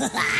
Ha ha ha!